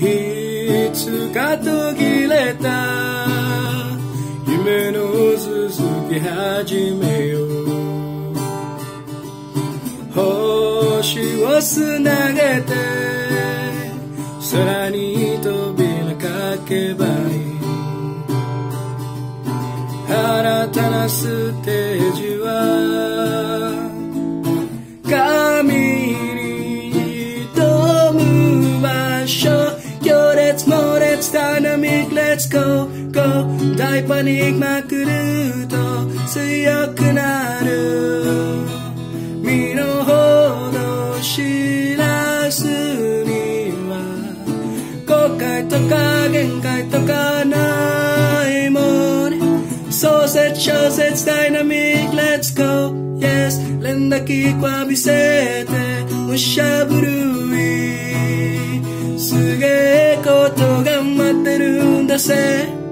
いつか途切れた。夢の続き始めよう。星をつなげて空に扉かけばいい。新たなステージ行列猛烈ダイナミック Let's go go. 大パニックまくると強くなる。身の程知らずには後悔とか限界とかないもん創設小説ダイナミック Let's go Yes 連打機は見せてむしゃぶることが待ってるんだぜ。